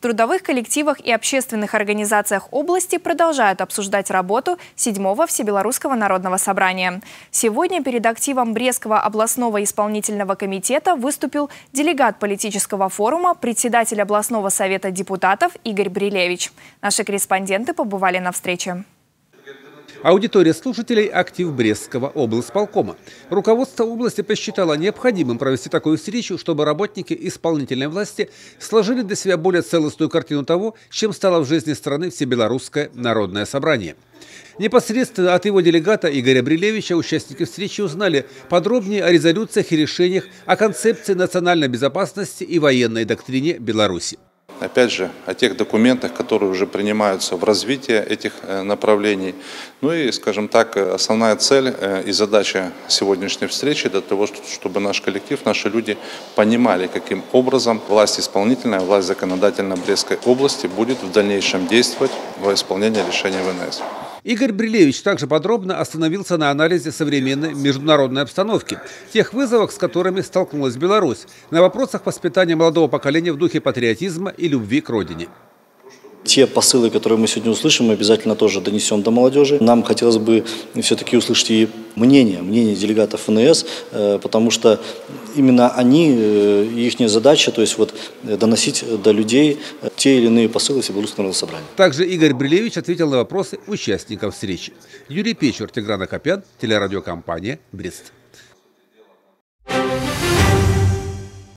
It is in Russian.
В трудовых коллективах и общественных организациях области продолжают обсуждать работу 7-го Всебелорусского народного собрания. Сегодня перед активом Брестского областного исполнительного комитета выступил делегат политического форума, председатель областного совета депутатов Игорь Брилевич. Наши корреспонденты побывали на встрече. Аудитория слушателей – актив Брестского облсполкома. Руководство области посчитало необходимым провести такую встречу, чтобы работники исполнительной власти сложили для себя более целостную картину того, чем стало в жизни страны Всебелорусское народное собрание. Непосредственно от его делегата Игоря Брилевича участники встречи узнали подробнее о резолюциях и решениях о концепции национальной безопасности и военной доктрине Беларуси опять же, о тех документах, которые уже принимаются в развитии этих э, направлений. Ну и, скажем так, основная цель э, и задача сегодняшней встречи для того, чтобы наш коллектив, наши люди понимали, каким образом власть исполнительная, власть законодательная Брестской области будет в дальнейшем действовать во исполнении решения ВНС. Игорь Брилевич также подробно остановился на анализе современной международной обстановки, тех вызовов, с которыми столкнулась Беларусь, на вопросах воспитания молодого поколения в духе патриотизма и любви к родине. Те посылы, которые мы сегодня услышим, мы обязательно тоже донесем до молодежи. Нам хотелось бы все-таки услышать и мнение, мнение делегатов ФНС, э, потому что именно они, э, их задача, то есть вот э, доносить до людей те или иные посылы Всебелорусского народного собрания. Также Игорь Брилевич ответил на вопросы участников встречи. Юрий Печур, Тигран Акопян, телерадиокомпания «Брест».